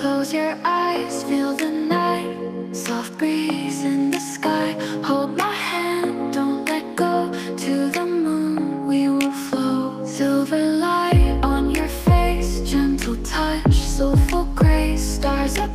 Close your eyes, feel the night. Soft breeze in the sky. Hold my hand, don't let go. To the moon we will flow. Silver light on your face Gentle touch, soulful grace. Stars up